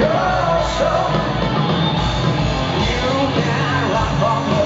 your soul You now are